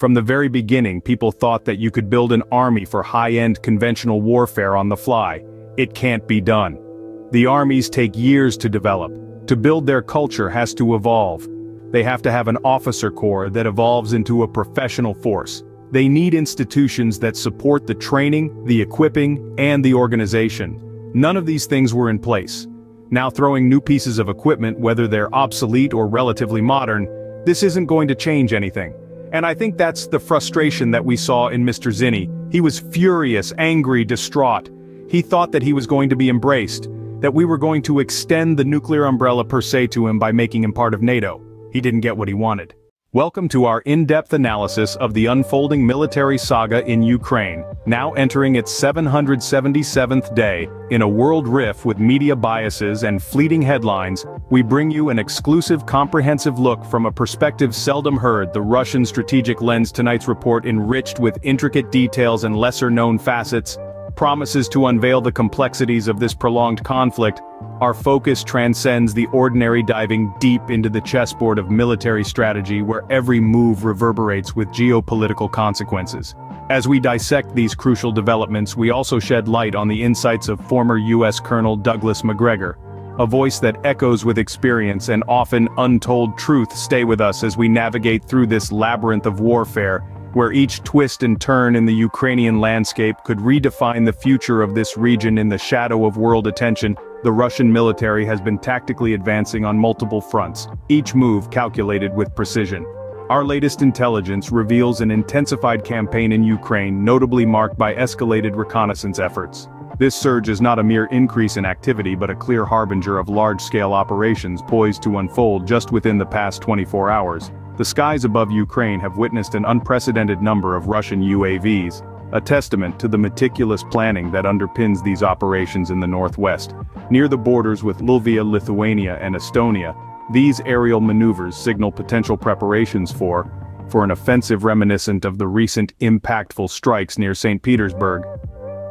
From the very beginning people thought that you could build an army for high-end conventional warfare on the fly. It can't be done. The armies take years to develop. To build their culture has to evolve. They have to have an officer corps that evolves into a professional force. They need institutions that support the training, the equipping, and the organization. None of these things were in place. Now throwing new pieces of equipment whether they're obsolete or relatively modern, this isn't going to change anything. And I think that's the frustration that we saw in Mr. Zinni. He was furious, angry, distraught. He thought that he was going to be embraced, that we were going to extend the nuclear umbrella per se to him by making him part of NATO. He didn't get what he wanted. Welcome to our in-depth analysis of the unfolding military saga in Ukraine, now entering its 777th day, in a world riff with media biases and fleeting headlines, we bring you an exclusive comprehensive look from a perspective seldom heard the Russian strategic lens tonight's report enriched with intricate details and lesser-known facets, promises to unveil the complexities of this prolonged conflict, our focus transcends the ordinary diving deep into the chessboard of military strategy where every move reverberates with geopolitical consequences. As we dissect these crucial developments we also shed light on the insights of former U.S. Colonel Douglas Macgregor, a voice that echoes with experience and often untold truth stay with us as we navigate through this labyrinth of warfare where each twist and turn in the Ukrainian landscape could redefine the future of this region in the shadow of world attention, the Russian military has been tactically advancing on multiple fronts, each move calculated with precision. Our latest intelligence reveals an intensified campaign in Ukraine notably marked by escalated reconnaissance efforts. This surge is not a mere increase in activity but a clear harbinger of large-scale operations poised to unfold just within the past 24 hours, the skies above Ukraine have witnessed an unprecedented number of Russian UAVs, a testament to the meticulous planning that underpins these operations in the northwest. Near the borders with Latvia, Lithuania and Estonia, these aerial maneuvers signal potential preparations for, for an offensive reminiscent of the recent impactful strikes near St. Petersburg.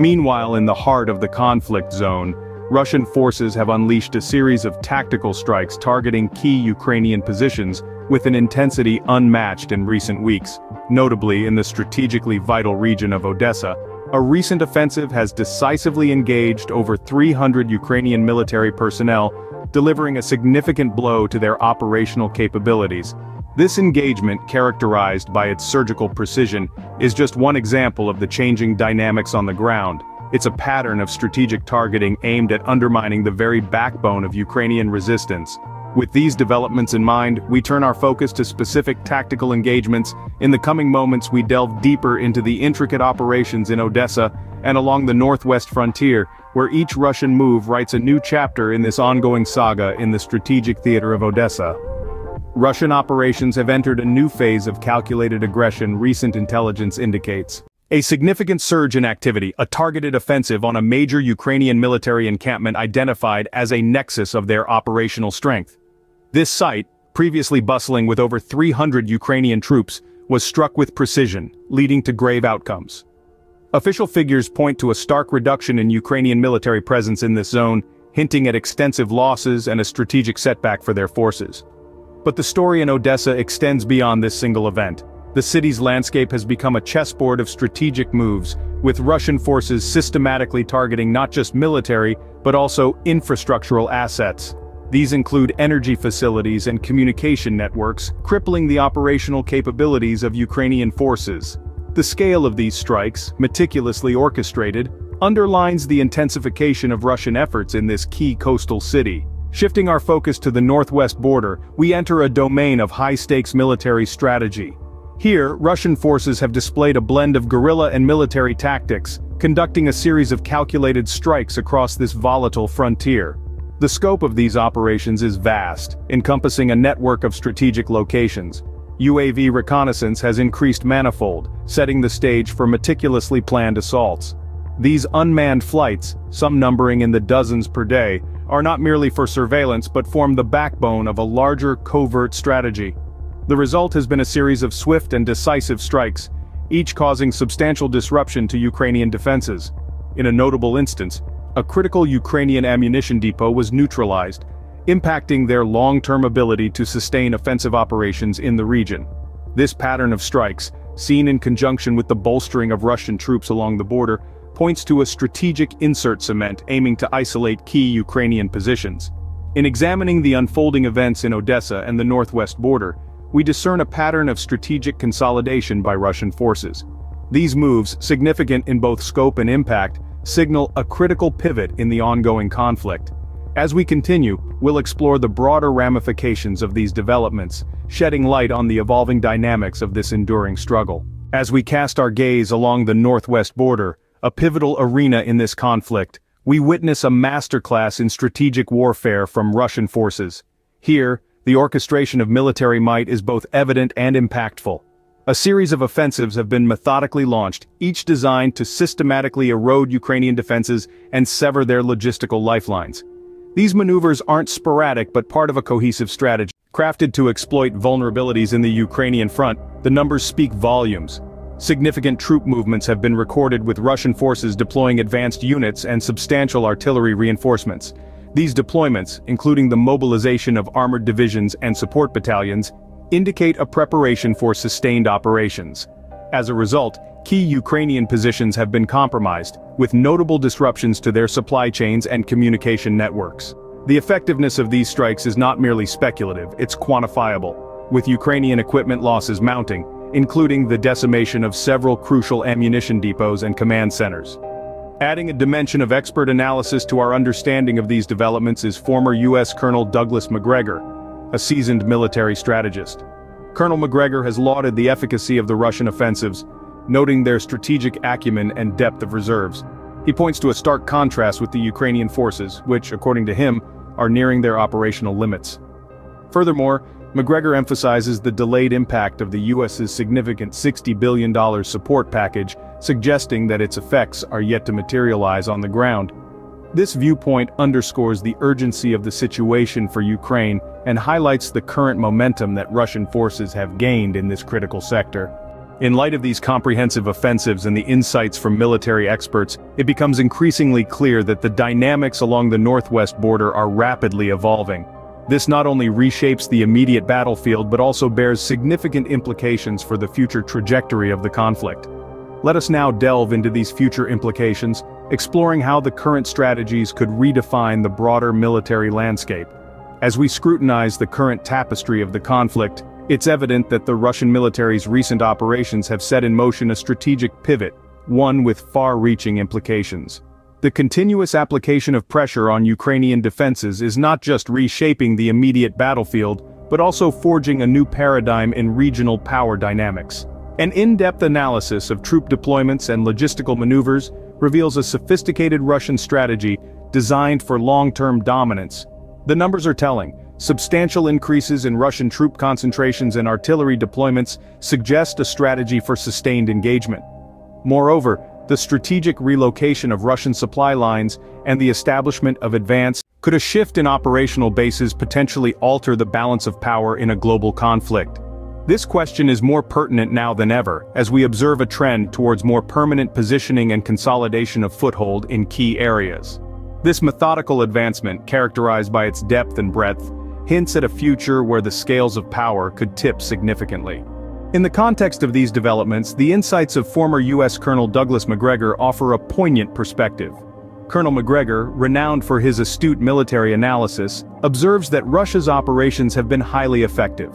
Meanwhile in the heart of the conflict zone, Russian forces have unleashed a series of tactical strikes targeting key Ukrainian positions with an intensity unmatched in recent weeks. Notably in the strategically vital region of Odessa, a recent offensive has decisively engaged over 300 Ukrainian military personnel, delivering a significant blow to their operational capabilities. This engagement, characterized by its surgical precision, is just one example of the changing dynamics on the ground. It's a pattern of strategic targeting aimed at undermining the very backbone of Ukrainian resistance. With these developments in mind, we turn our focus to specific tactical engagements, in the coming moments we delve deeper into the intricate operations in Odessa, and along the northwest frontier, where each Russian move writes a new chapter in this ongoing saga in the strategic theater of Odessa. Russian operations have entered a new phase of calculated aggression recent intelligence indicates. A significant surge in activity, a targeted offensive on a major Ukrainian military encampment identified as a nexus of their operational strength. This site, previously bustling with over 300 Ukrainian troops, was struck with precision, leading to grave outcomes. Official figures point to a stark reduction in Ukrainian military presence in this zone, hinting at extensive losses and a strategic setback for their forces. But the story in Odessa extends beyond this single event. The city's landscape has become a chessboard of strategic moves, with Russian forces systematically targeting not just military, but also infrastructural assets. These include energy facilities and communication networks, crippling the operational capabilities of Ukrainian forces. The scale of these strikes, meticulously orchestrated, underlines the intensification of Russian efforts in this key coastal city. Shifting our focus to the northwest border, we enter a domain of high-stakes military strategy. Here, Russian forces have displayed a blend of guerrilla and military tactics, conducting a series of calculated strikes across this volatile frontier. The scope of these operations is vast, encompassing a network of strategic locations. UAV reconnaissance has increased manifold, setting the stage for meticulously planned assaults. These unmanned flights, some numbering in the dozens per day, are not merely for surveillance but form the backbone of a larger covert strategy. The result has been a series of swift and decisive strikes, each causing substantial disruption to Ukrainian defenses. In a notable instance, a critical Ukrainian ammunition depot was neutralized, impacting their long-term ability to sustain offensive operations in the region. This pattern of strikes, seen in conjunction with the bolstering of Russian troops along the border, points to a strategic insert cement aiming to isolate key Ukrainian positions. In examining the unfolding events in Odessa and the northwest border, we discern a pattern of strategic consolidation by Russian forces. These moves, significant in both scope and impact, signal a critical pivot in the ongoing conflict. As we continue, we'll explore the broader ramifications of these developments, shedding light on the evolving dynamics of this enduring struggle. As we cast our gaze along the northwest border, a pivotal arena in this conflict, we witness a masterclass in strategic warfare from Russian forces. Here, the orchestration of military might is both evident and impactful. A series of offensives have been methodically launched, each designed to systematically erode Ukrainian defenses and sever their logistical lifelines. These maneuvers aren't sporadic but part of a cohesive strategy. Crafted to exploit vulnerabilities in the Ukrainian front, the numbers speak volumes. Significant troop movements have been recorded with Russian forces deploying advanced units and substantial artillery reinforcements. These deployments, including the mobilization of armored divisions and support battalions, indicate a preparation for sustained operations. As a result, key Ukrainian positions have been compromised, with notable disruptions to their supply chains and communication networks. The effectiveness of these strikes is not merely speculative, it's quantifiable, with Ukrainian equipment losses mounting, including the decimation of several crucial ammunition depots and command centers. Adding a dimension of expert analysis to our understanding of these developments is former U.S. Colonel Douglas Macgregor, a seasoned military strategist. Colonel Macgregor has lauded the efficacy of the Russian offensives, noting their strategic acumen and depth of reserves. He points to a stark contrast with the Ukrainian forces, which, according to him, are nearing their operational limits. Furthermore, Macgregor emphasizes the delayed impact of the U.S.'s significant $60 billion support package, suggesting that its effects are yet to materialize on the ground. This viewpoint underscores the urgency of the situation for Ukraine and highlights the current momentum that Russian forces have gained in this critical sector. In light of these comprehensive offensives and the insights from military experts, it becomes increasingly clear that the dynamics along the northwest border are rapidly evolving. This not only reshapes the immediate battlefield but also bears significant implications for the future trajectory of the conflict. Let us now delve into these future implications, exploring how the current strategies could redefine the broader military landscape. As we scrutinize the current tapestry of the conflict, it's evident that the Russian military's recent operations have set in motion a strategic pivot, one with far-reaching implications. The continuous application of pressure on Ukrainian defenses is not just reshaping the immediate battlefield, but also forging a new paradigm in regional power dynamics. An in-depth analysis of troop deployments and logistical maneuvers reveals a sophisticated Russian strategy designed for long-term dominance. The numbers are telling. Substantial increases in Russian troop concentrations and artillery deployments suggest a strategy for sustained engagement. Moreover, the strategic relocation of Russian supply lines and the establishment of advanced could a shift in operational bases potentially alter the balance of power in a global conflict? This question is more pertinent now than ever, as we observe a trend towards more permanent positioning and consolidation of foothold in key areas. This methodical advancement, characterized by its depth and breadth, hints at a future where the scales of power could tip significantly. In the context of these developments, the insights of former U.S. Colonel Douglas Macgregor offer a poignant perspective. Colonel Macgregor, renowned for his astute military analysis, observes that Russia's operations have been highly effective.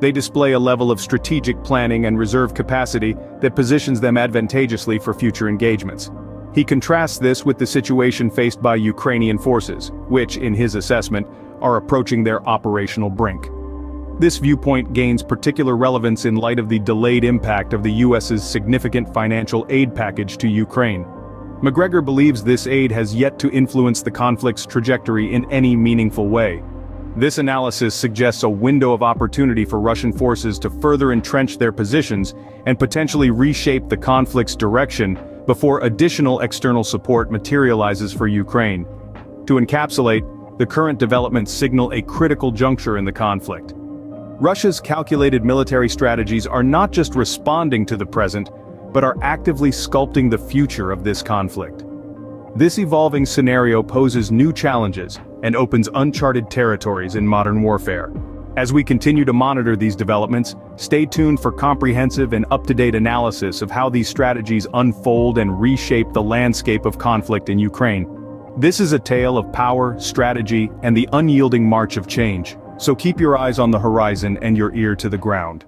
They display a level of strategic planning and reserve capacity that positions them advantageously for future engagements. He contrasts this with the situation faced by Ukrainian forces, which, in his assessment, are approaching their operational brink. This viewpoint gains particular relevance in light of the delayed impact of the US's significant financial aid package to Ukraine. Macgregor believes this aid has yet to influence the conflict's trajectory in any meaningful way, this analysis suggests a window of opportunity for Russian forces to further entrench their positions and potentially reshape the conflict's direction before additional external support materializes for Ukraine. To encapsulate, the current developments signal a critical juncture in the conflict. Russia's calculated military strategies are not just responding to the present, but are actively sculpting the future of this conflict. This evolving scenario poses new challenges, and opens uncharted territories in modern warfare. As we continue to monitor these developments, stay tuned for comprehensive and up-to-date analysis of how these strategies unfold and reshape the landscape of conflict in Ukraine. This is a tale of power, strategy, and the unyielding march of change, so keep your eyes on the horizon and your ear to the ground.